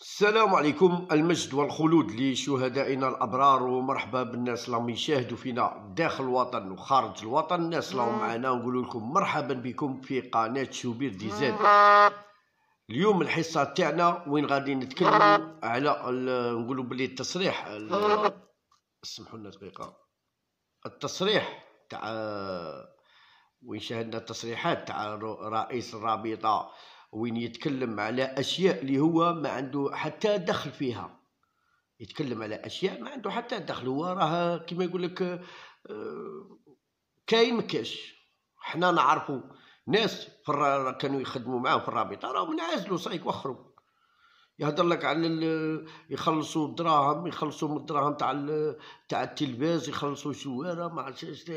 السلام عليكم المجد والخلود لشهدائنا الأبرار. ومرحبا بالناس اللي يشاهدوا فينا داخل الوطن وخارج الوطن. الناس اللي معنا نقول لكم مرحبا بكم في قناة شوبير دي زاد اليوم الحصة تاعنا وين غادي نتكلموا على نقولوا بلي التصريح اسمحوا لنا دقيقة. التصريح تاع وين شاهدنا التصريحات تاع رئيس الرابطة وين يتكلم على أشياء اللي هو ما عنده حتى دخل فيها. يتكلم على أشياء ما عنده حتى دخل. هو راه كيما يقول لك آه، كاين مكاش حنا نعرفوا ناس كانوا يخدموا معاه في الرابطة راهم انعزلوا صايك وخروا يهضر لك على يخلصوا الدراهم يخلصوا من الدراهم تاع تاع التلفاز يخلصوا شواره ما عرفتش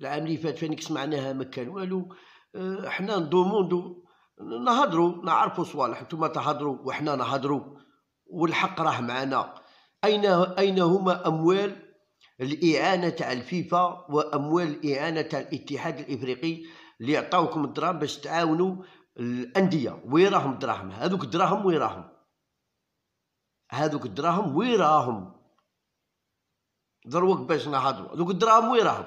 العام اللي فات فين سمعناها ما كان والو. آه، حنا ندوموندو نهضروا نعرفوا صوالح أنتم تهضروا وحنا نهضروا والحق راه معنا. أين أين هما أموال الإعانة تاع الفيفا وأموال الإعانة تاع الاتحاد الإفريقي اللي عطاوكم الدراهم باش تعاونوا الأندية؟ وين راهم الدراهم هذوك الدراهم وين راهم؟ هذوك الدراهم وين راهم؟ دروك باش نهضروا هذوك الدراهم وين راهم؟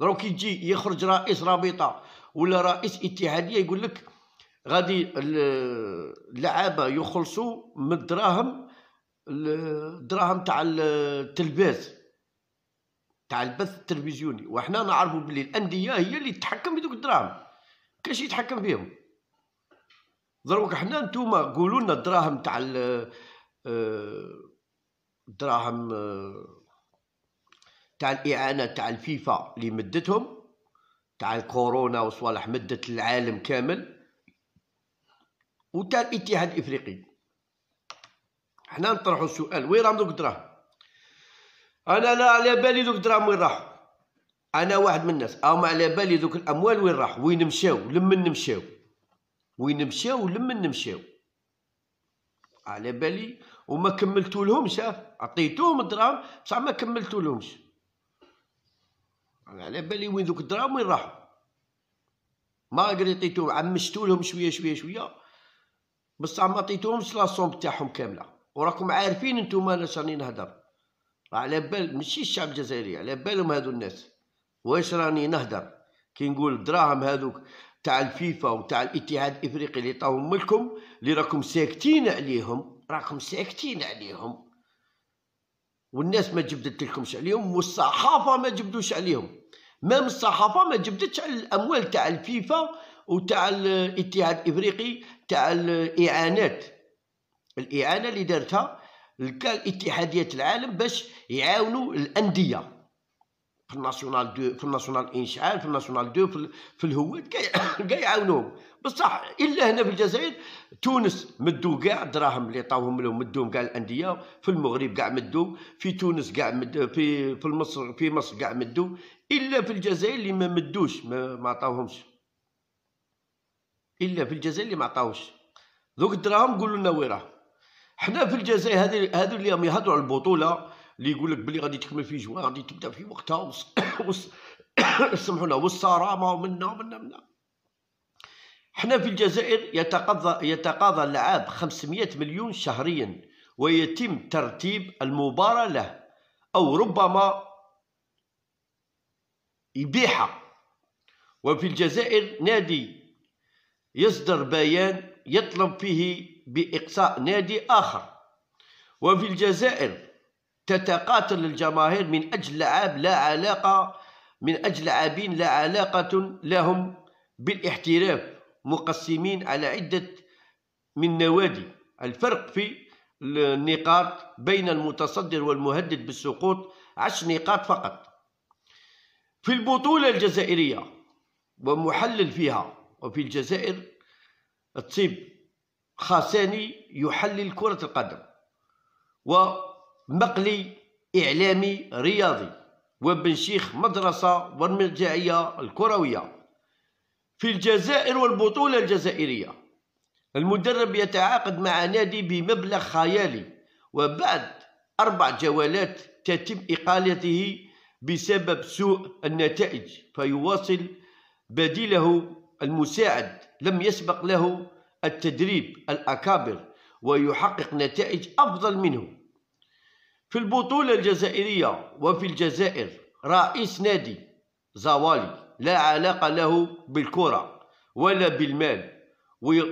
دروك يجي يخرج رئيس رابطة ولا رئيس اتحادية يقول لك غادي اللعابة يخلصوا من الدراهم الدراهم تاع التلفاز تاع البث التلفزيوني. وحنا نعرفوا بلي الأندية هي اللي تتحكم في دوك الدراهم. كاش يتحكم فيهم دروك حنا نتوما قولوا لنا الدراهم تاع الدراهم تاع الإعانة تاع الفيفا اللي مدتهم تاع الكورونا وصوالح مدت العالم كامل. وتاع الاتحاد الافريقي حنا نطرحوا السؤال وين راهم دوك الدراهم؟ أنا لا على بالي دوك الدراهم وين راحوا أنا واحد من الناس أو ما على بالي دوك الأموال وين راحوا وين مشاو؟ لمن مشاو؟ وين مشاو؟ لمن مشاو؟ على بالي وما كملتو لهمش عطيتوهم الدراهم بصح ما كملتو لهمش. على بالي وين دوك الدراهم وين راحوا ما عطيتوهم عمشتو لهم شوية شوية شوية. بصح ما عطيتوهمش لاصوم تاعهم كاملة. وراكم عارفين نتوما علاش راني نهدر. على بال ماشي الشعب الجزائري على بالهم هادو الناس. واش راني نهدر؟ كي نقول الدراهم هادوك تاع الفيفا وتاع الاتحاد الإفريقي اللي طاهم لكم اللي راكم ساكتين عليهم. راكم ساكتين عليهم. والناس ما جبدت لكمش عليهم والصحافة ما جبدوش عليهم. مام الصحافة ما جبدتش على الأموال تاع الفيفا وتاع الاتحاد الإفريقي تاع الإعانات. الإعانة اللي دارتها الاتحاديه العالم باش يعاونوا الأندية. في الناسيونال دو في الناسيونال انشعال في الناسيونال دو في, الهوات كاع يعاونوهم. بصح إلا هنا في الجزائر تونس مدوا كاع الدراهم اللي عطاوهم لهم مدوهم كاع الأندية. في المغرب كاع مدوا في تونس كاع مد في في مصر في مصر كاع مدوا إلا في الجزائر اللي ما مدوش ما عطاوهمش إلا في الجزائر اللي ما عطاوش. ذوك الدراهم قولوا لنا وين راه حنا في الجزائر هذه هذو اللي يهضروا على البطولة اللي يقول لك بلي غادي تكمل في جوان غادي تبدأ في وقتها وس... وس... سمحونا والصرامه ومنا ومنا منا. حنا في الجزائر يتقاضى يتقاضى اللاعب 500 مليون شهريا ويتم ترتيب المباراة له أو ربما يبيعها. وفي الجزائر نادي يصدر بيان يطلب فيه بإقصاء نادي آخر. وفي الجزائر تتقاتل الجماهير من أجل لعاب لا علاقة من أجل لاعبين لا علاقة لهم بالاحتراف مقسمين على عدة من نوادي. الفرق في النقاط بين المتصدر والمهدد بالسقوط عشر نقاط فقط. في البطولة الجزائرية ومحلل فيها وفي الجزائر تصيب خاساني يحلل كرة القدم ومقلي إعلامي رياضي وابن شيخ مدرسة والمرجعية الكروية. في الجزائر والبطولة الجزائرية المدرب يتعاقد مع نادي بمبلغ خيالي وبعد أربع جولات تتم إقالته بسبب سوء النتائج فيواصل بديله المساعد لم يسبق له التدريب الأكابر ويحقق نتائج أفضل منه. في البطولة الجزائرية وفي الجزائر رئيس نادي زوالي لا علاقة له بالكرة ولا بالمال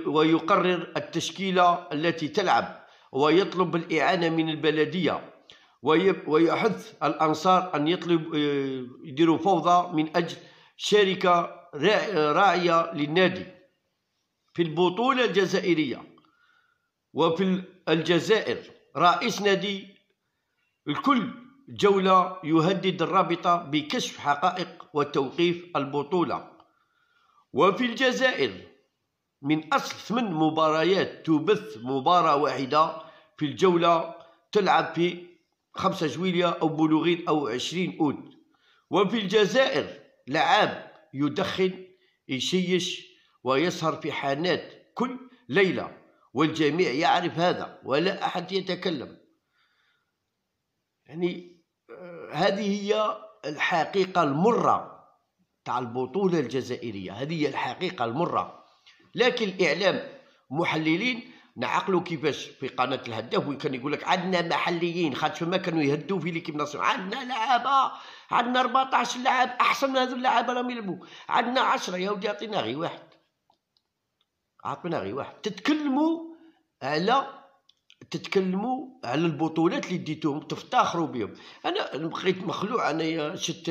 ويقرر التشكيلة التي تلعب ويطلب الإعانة من البلدية ويحث الأنصار أن يطلب يديروا فوضى من أجل شركة راعية للنادي في البطولة الجزائرية وفي الجزائر. رئيس نادي الكل جولة يهدد الرابطة بكشف حقائق وتوقيف البطولة. وفي الجزائر من أصل ثمان مباريات تبث مباراة واحدة في الجولة تلعب في خمسة جويلية أو بلوغين أو عشرين أود وفي الجزائر لعاب يدخن يشيش ويسهر في حانات كل ليلة والجميع يعرف هذا ولا أحد يتكلم. يعني آه، هذه هي الحقيقة المرة تاع البطولة الجزائرية هذه هي الحقيقة المرة. لكن الإعلام محللين نعقلوا كيفاش في قناة الهداف وين كان يقول لك عندنا محليين خاطر فما كانوا يهدوا في ليكيب ناسيونال عندنا لعابه عندنا 14 لاعب أحسن من هذو اللعابه راهم يلعبوا. عندنا 10 يا ودي عطينا غير واحد. عطينا غير واحد. تتكلموا على تتكلموا على البطولات اللي ديتوهم تفتخروا بهم. أنا بقيت مخلوع انايا شت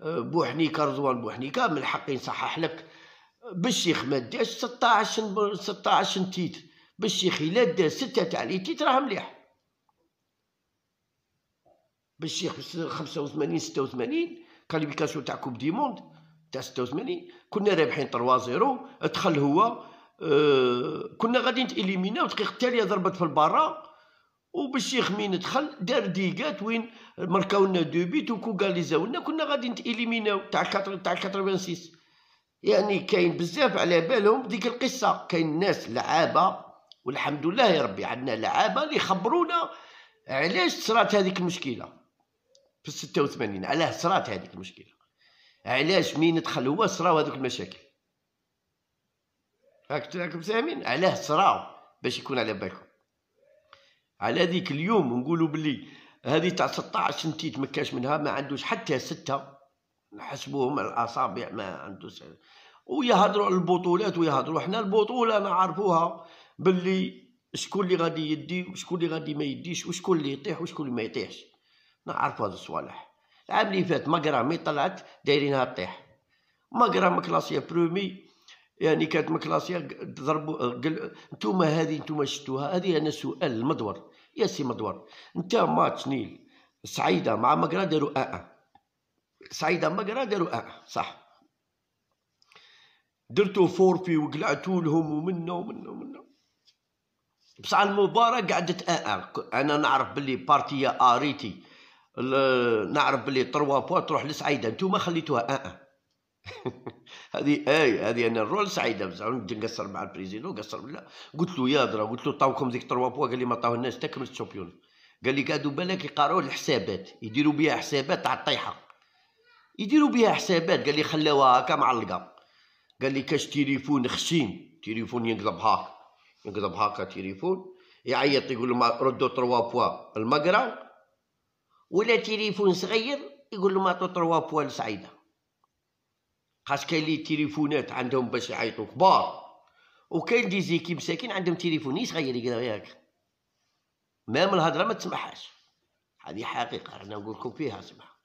آه، بوحنيكه رضوان بوحنيكه من الحق نصحح لك. بالشيخ ما داش 16 16 تيت. بالشيخ الا دا ستة تاع ليتيت راه مليح. بالشيخ خمسة وثمانين ستة وثمانين كاليفيكاسيون تاع كوب دي موند تاع ستة وثمانين كنا رابحين تروا زيرو دخل هو آه كنا غادي نتإليمينا الدقيقة التالية ضربت في البارا وبالشيخ مين دخل دار ديقات وين ماركاو لنا دو بيت وكوكاليزاو لنا كنا غادي نتإليميناو تاع تاع 86 يعني كاين بزاف على بالهم ديك القصة. كاين ناس لعابة والحمد لله يا ربي عندنا لعابة اللي خبرونا علاش صرات هذيك المشكلة. في 86 علاه صرات هذيك المشكلة؟ علاش مين دخل هو صراو هذوك المشاكل؟ راكم فاهمين؟ علاه صراو باش يكون على بالكم؟ على ذيك اليوم نقولوا باللي هذه تاع 16 نتيت ما كاش منها ما عندوش حتى ستة. نحسبوهم الأصابع ما عندوش. ويهضروا على البطولات ويهضروا. حنا البطولة نعرفوها. باللي شكون اللي غادي يدي وشكون اللي غادي ما يديش وشكون اللي يطيح وشكون اللي ما يطيحش. نعرف هاد الصوالح. العام اللي فات مقرا مي طلعت دايرينها طيح مقرا مكلاسيا برومي يعني كانت مكلاسيا ضربوا نتوما هذه نتوما شفتوها. هذه أنا سؤال المدور. يا سي مدور أنت ماتش نيل سعيده مع مقرا داروا ا سعيده مقرا داروا أ صح. درتو فورفي وقلعتوا لهم ومنا ومنا ومنا بصح المباراة قعدت ان أنا نعرف باللي بارتيا آريتي نعرف باللي تروا بوا تروح لسعيدة نتوما خليتوها ان هذه أي هذه أنا الرول سعيده بصح نقصر مع البريزيدون قصر لا قلت له يا درا قلت له طاوكم ديك trois points قال لي ما طاوهناش تكمل ال championnat قال لي قعدوا بالك يقراو الحسابات يديروا بها حسابات تاع الطيحة. يديروا بها حسابات قال لي خلاوها هكا معلقة. قال لي كاش تليفون خشين تليفون ينقلب هاك. ينقلب هاكا تليفون يعيط يقول له ردوا trois points لمقرة ولا تليفون صغير يقول له ما trois points لسعيده خاص كاين لي تليفونات عندهم باش يعيطوا كبار وكاين دي زيكي مساكين عندهم تليفون صغير يقدر ياك مام الهضرة ما تسمعهاش هذه حقيقة أنا نقول لكم فيها سمح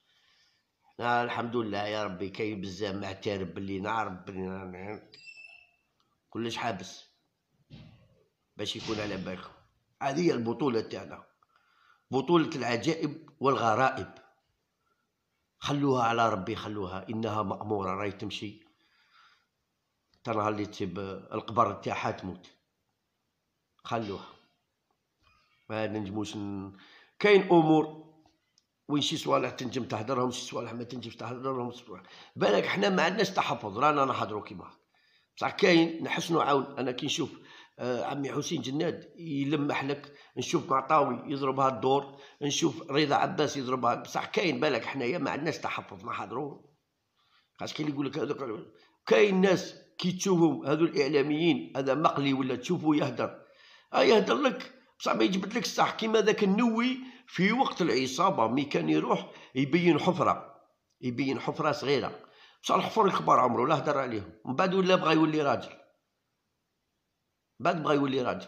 آه الحمد لله يا ربي كاين بزاف معترف باللي نعرف باللي كلش حابس. باش يكون على بالكم. هذه هي البطولة تاعنا. بطولة العجائب والغرائب. خلوها على ربي خلوها. إنها مأمورة راهي تمشي. ترى اللي تسيب القبر تاعها تموت. خلوها. ما ننجموش ن... كاين أمور وين شي صوالح تنجم تهدرهم شي صوالح ما تنجمش تهدرهم بالك حنا ما عندناش تحفظ رانا نحضروا كيما بصح كاين نحسنوا عاون أنا كي نشوف عمي حسين جناد يلمح لك نشوف معطاوي يضربها الدور نشوف رضا عباس يضربها بصح كاين بالك حنايا ما عندناش تحفظ نحضروا خاص كاين اللي يقول لك هذوك كاين ناس كي تشوفهم هذو الإعلاميين هذا مقلي ولا تشوفه يهدر. آه يهدر لك. بصح ما يجبد لك الصح. كيما ذاك النووي في وقت العصابة مي كان يروح يبين حفرة يبين حفرة صغيرة. بصح الحفر الكبار عمره لا هدر عليهم. من بعد ولا بغى يولي راجل. بعد بغى يولي راجل.